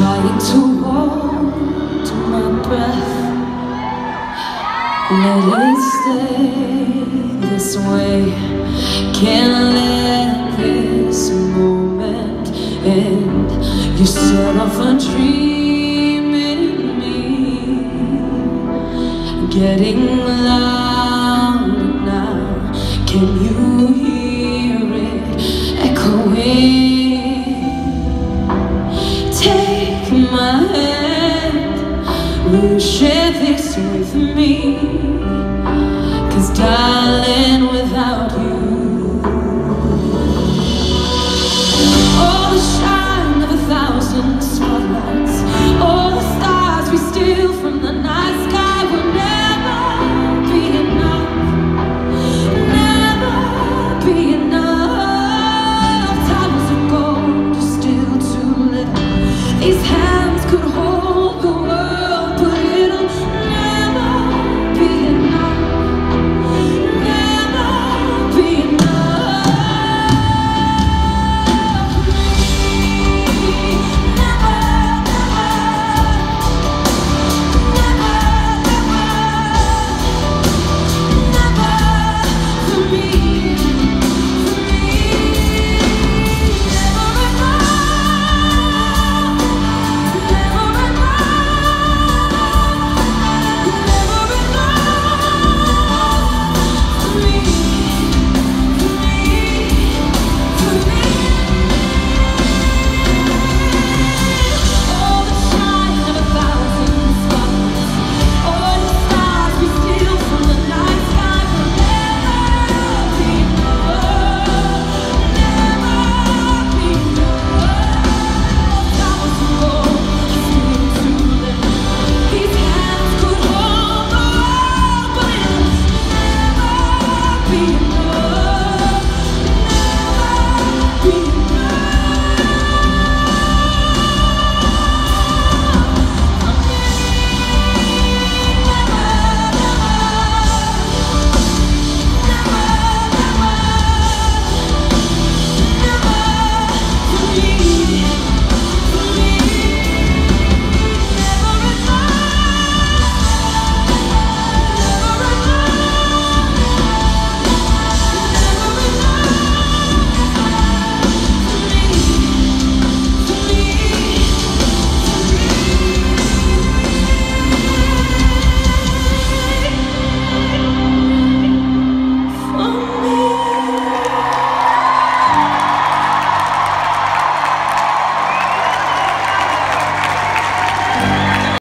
trying to hold my breath. Let it stay this way. Can't let this moment end. You set off a dream in me. Getting loud now. Can you share this with me. Cause darling, without